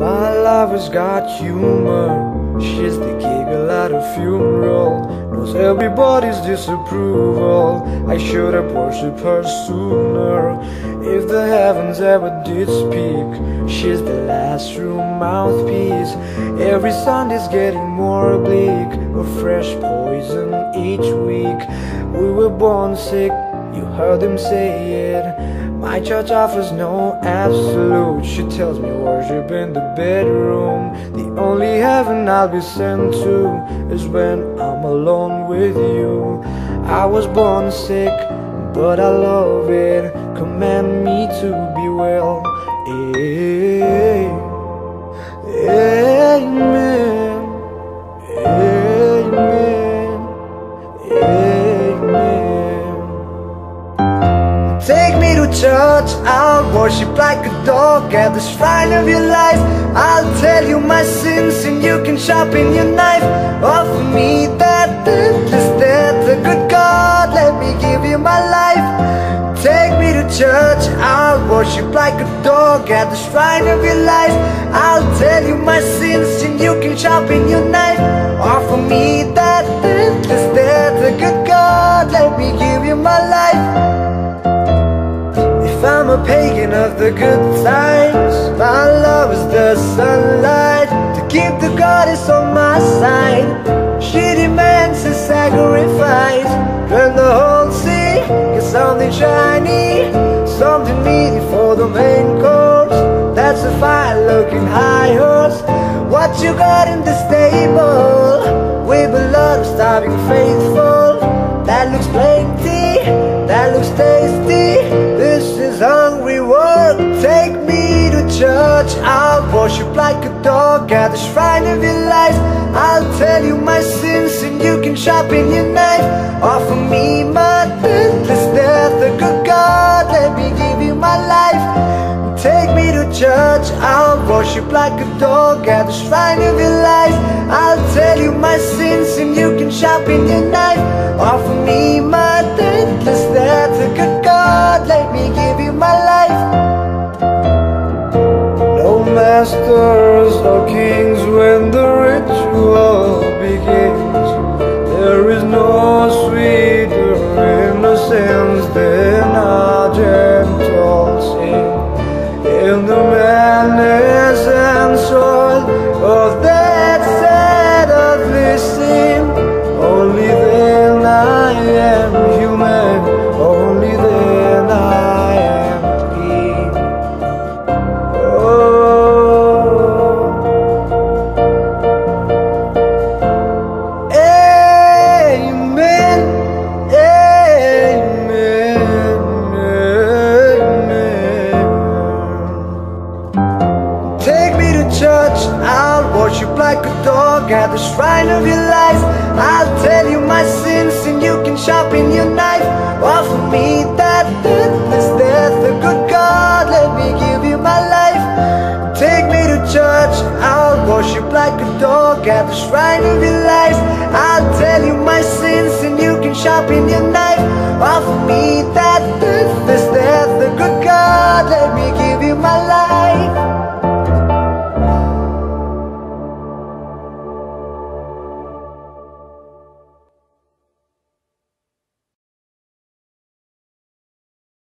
My lover's got humor. She's the giggle at a funeral. Knows everybody's disapproval. I should have worshipped her sooner. If the heavens ever did speak, she's the last true mouthpiece. Every Sunday's getting more bleak. A fresh poison each week. We were born sick. You heard them say it. My church offers no absolute. She tells me worship in the bedroom. The only heaven I'll be sent to Is when I'm alone with you. I was born sick, but I love it. Command me to be well. Amen church, I'll worship like a dog at the shrine of your life. I'll tell you my sins and you can sharpen your knife. Offer me that endless death, a good God, let me give you my life. Take me to church, I'll worship like a dog at the shrine of your life. I'll tell you my sins and you can sharpen your knife. Offer me that the good times. My love is the sunlight To keep the goddess on my side. She demands a sacrifice. Burn the whole sea Get something shiny Something meaty for the main course. That's a fine looking high horse. What you got in the stable With a lot of starving faithful. That looks plenty That looks tasty worship like a dog at the shrine of your life. I'll tell you my sins and you can sharpen your knife. Offer me my deathless death A good God, let me give you my life. Take me to church I'll worship like a dog at the shrine of your life. I'll tell you my sins and you can sharpen your knife. Offer me shrine of your life. I'll tell you my sins and you can sharpen your knife. Offer me that deathless death, a good God, let me give you my life. Take me to church, I'll worship like a dog at the shrine of your life. I'll tell you my sins and you can sharpen your knife. Offer me that deathless